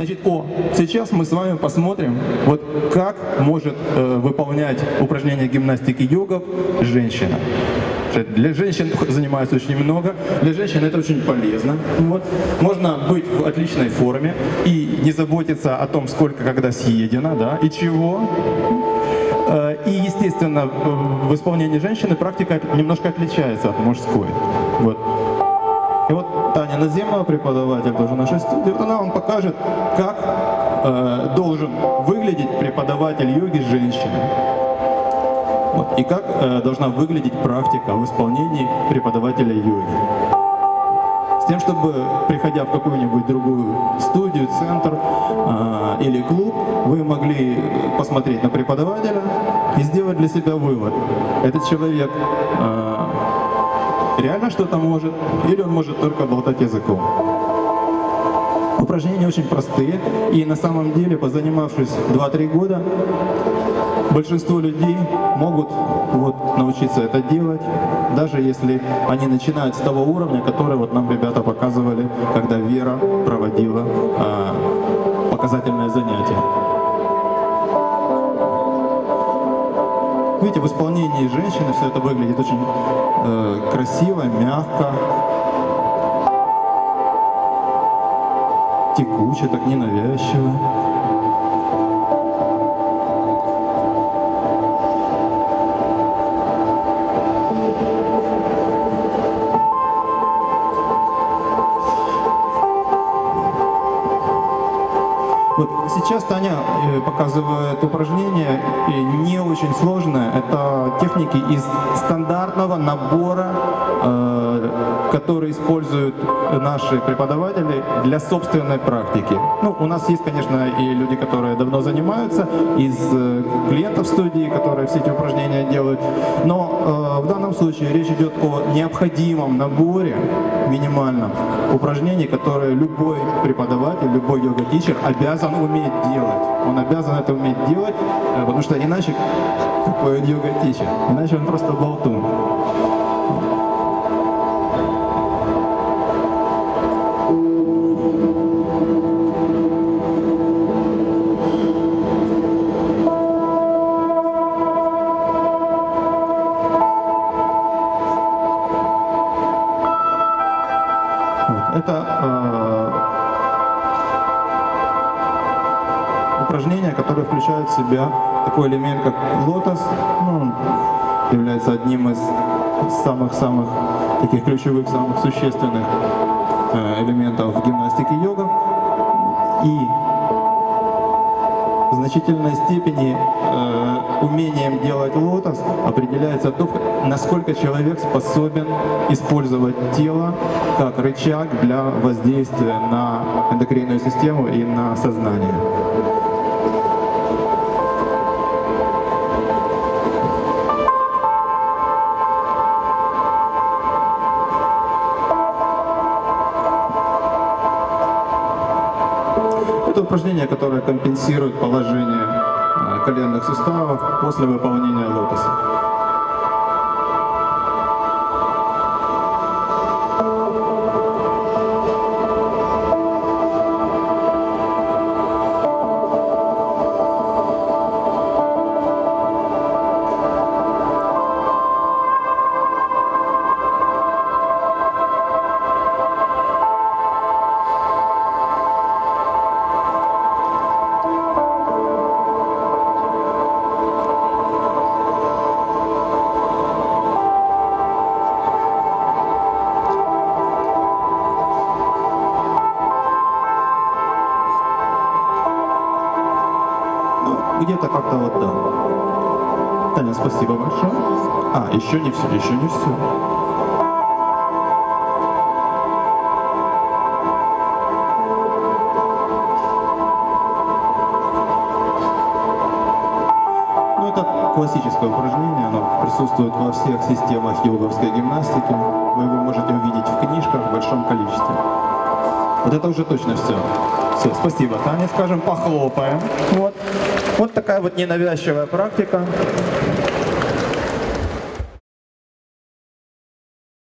Значит, о, сейчас мы с вами посмотрим, вот как может э, выполнять упражнения гимнастики йогов женщина. Для женщин занимается очень много, для женщин это очень полезно. Вот. Можно быть в отличной форме и не заботиться о том, сколько когда съедено, да, и чего. Э, И, естественно, в- исполнении женщины практика немножко отличается от мужской. Вот. Таня Наземова, преподаватель тоже нашей студии, она вам покажет, как э, должен выглядеть преподаватель йоги женщины. Вот, и как э, должна выглядеть практика в исполнении преподавателя йоги. С тем, чтобы, приходя в какую-нибудь другую студию, центр э, или клуб, вы могли посмотреть на преподавателя и сделать для себя вывод. Этот человек э, реально что-то может, или он может только болтать языком. Упражнения очень простые, и на самом деле, позанимавшись 2-3 года, большинство людей могут вот, научиться это делать, даже если они начинают с того уровня, который вот нам ребята показывали, когда Вера проводила а, показательное занятие. Видите, в исполнении женщины все это выглядит очень э, красиво, мягко, текуче, так ненавязчиво. Вот сейчас Таня э, показывает упражнение, не очень сложное. Это техники из стандартного набора, который используют наши преподаватели для собственной практики. Ну, у нас есть, конечно, и люди, которые давно занимаются, из э, клиентов студии, которые все эти упражнения делают. Но э, в данном случае речь идет о необходимом наборе минимальном упражнений, которые любой преподаватель, любой йога-тичер обязан уметь делать. Он обязан это уметь делать, э, потому что иначе какой он йога-тичер? Иначе он просто болтун. Упражнение, которое включает в себя такой элемент, как лотос. Ну, является одним из самых-самых таких ключевых, самых существенных э, элементов гимнастики йога. И в значительной степени э, умением делать лотос определяется то, насколько человек способен использовать тело как рычаг для воздействия на эндокринную систему и на сознание. Это упражнение, которое компенсирует положение коленных суставов после выполнения лотоса. Где-то как-то вот да. Таня, спасибо большое. А, еще не все, еще не все. Ну, это классическое упражнение, оно присутствует во всех системах йоговской гимнастики. Вы его можете увидеть в книжках в большом количестве. Вот это уже точно все. Все, спасибо, Таня, скажем, похлопаем. Вот. Вот такая вот ненавязчивая практика.